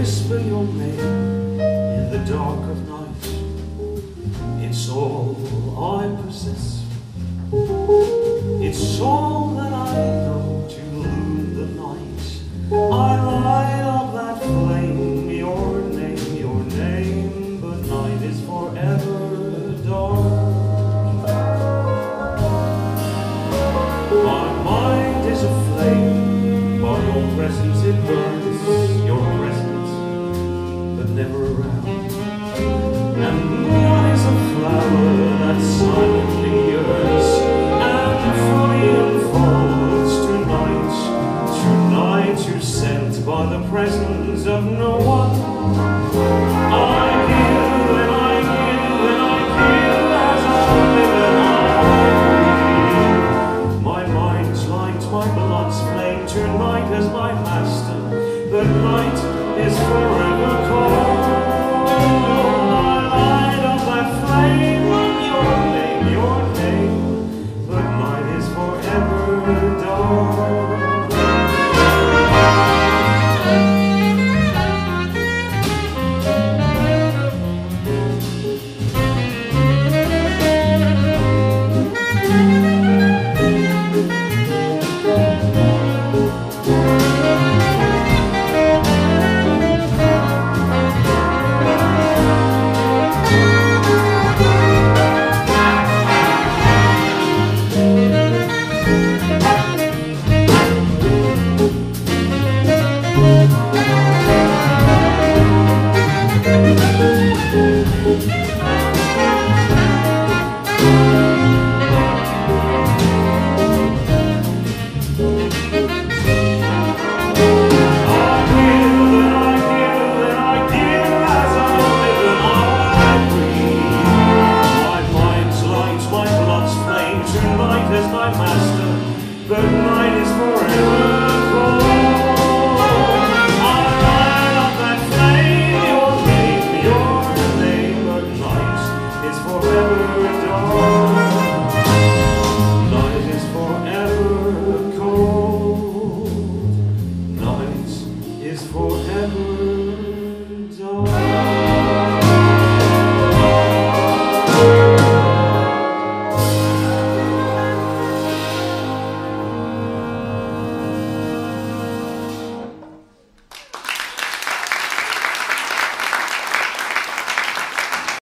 whisper your name in the dark of night. It's all I possess. It's all that I know to illume the night. I light up that flame, your name, your name, but night is forever dark. My mind is aflame, by your presence it burns. sons of no I kill and I and I as I live and I My mind's light, my blood's flame, tonight is my master. The night is forever cold. but mine is forever.